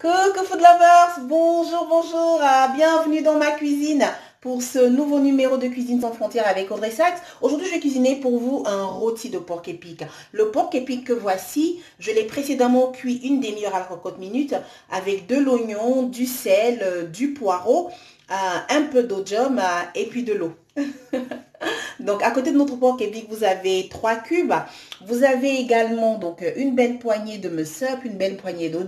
Coucou food lovers, bonjour, bonjour, ah, bienvenue dans ma cuisine pour ce nouveau numéro de Cuisine sans frontières avec Audrey Sachs. Aujourd'hui, je vais cuisiner pour vous un rôti de porc épic. Le porc épic que voici, je l'ai précédemment cuit une demi-heure à 50 minutes avec de l'oignon, du sel, du poireau, euh, un peu d'eau euh, et puis de l'eau. donc à côté de notre porc épic, vous avez trois cubes. Vous avez également donc une belle poignée de musup, une belle poignée d'eau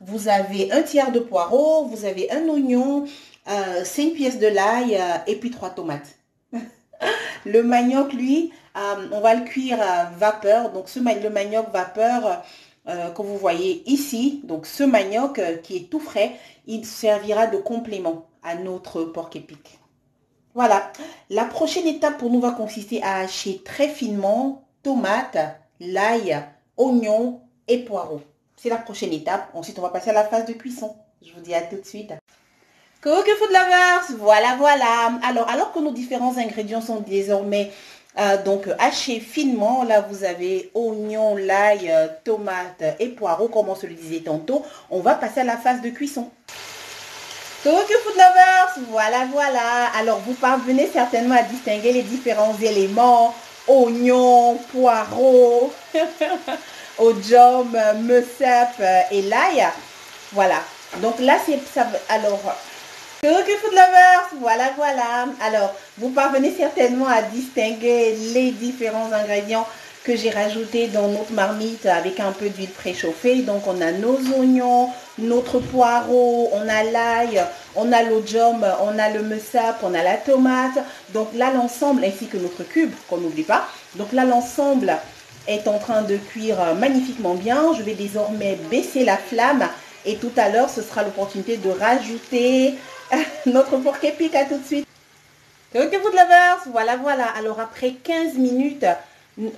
Vous avez un tiers de poireau, vous avez un oignon, euh, cinq pièces de l'ail euh, et puis trois tomates. le manioc, lui, on va le cuire à vapeur. Donc ce le manioc vapeur que vous voyez ici, donc ce manioc qui est tout frais, il servira de complément à notre porc épic. Voilà, la prochaine étape pour nous va consister à hacher très finement tomates, l'ail, oignons et poireaux. C'est la prochaine étape. Ensuite, on va passer à la phase de cuisson. Je vous dis à tout de suite. Coucou food lovers, voilà, voilà. Alors, alors que nos différents ingrédients sont désormais euh, donc hachés finement, là vous avez oignons, l'ail, euh, tomates et poireaux, comme on se le disait tantôt. On va passer à la phase de cuisson. Tokyo Food Lovers, voilà, voilà. Alors, vous parvenez certainement à distinguer les différents éléments. Oignons, poireaux, ojom, mesep et l'ail. Voilà. Donc là, c'est ça. Alors, Tokyo Food Lovers, voilà, voilà. Alors, vous parvenez certainement à distinguer les différents ingrédients que j'ai rajouté dans notre marmite avec un peu d'huile préchauffée. Donc on a nos oignons, notre poireau, on a l'ail, on a l'ojom, on a le messap, on a la tomate. Donc là l'ensemble ainsi que notre cube qu'on n'oublie pas. Donc là l'ensemble est en train de cuire magnifiquement bien. Je vais désormais baisser la flamme et tout à l'heure ce sera l'opportunité de rajouter notre porc épic. À tout de suite. Ok vous de lovers, voilà voilà. Alors après 15 minutes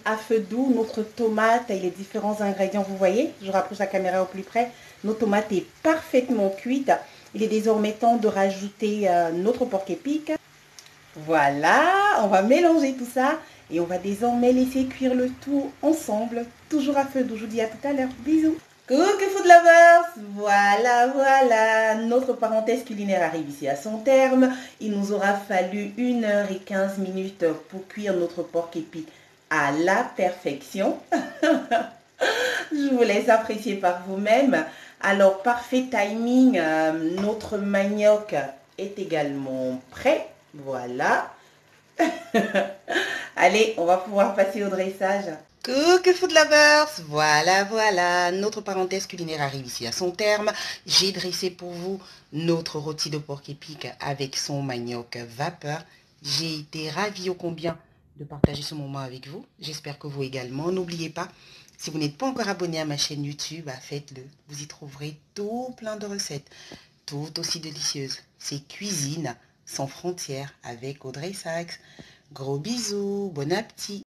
à feu doux, notre tomate et les différents ingrédients, vous voyez, je rapproche la caméra au plus près, notre tomate est parfaitement cuite. Il est désormais temps de rajouter euh, notre porc épic. Voilà, on va mélanger tout ça et on va désormais laisser cuire le tout ensemble, toujours à feu doux. Je vous dis à tout à l'heure. Bisous. Coucou food lovers Voilà, voilà, notre parenthèse culinaire arrive ici à son terme. Il nous aura fallu 1 heure et 15 minutes pour cuire notre porc épic à la perfection. Je vous laisse apprécier par vous-même. Alors, parfait timing, euh, notre manioc est également prêt. Voilà. Allez, on va pouvoir passer au dressage. Coucou food lovers Voilà, voilà, notre parenthèse culinaire arrive ici à son terme. J'ai dressé pour vous notre rôti de porc épic avec son manioc vapeur. J'ai été ravie au combien de partager ce moment avec vous. J'espère que vous également. N'oubliez pas, si vous n'êtes pas encore abonné à ma chaîne YouTube, bah, faites-le. Vous y trouverez tout plein de recettes, tout aussi délicieuses. C'est Cuisine sans frontières avec Audrey Sachs. Gros bisous, bon appétit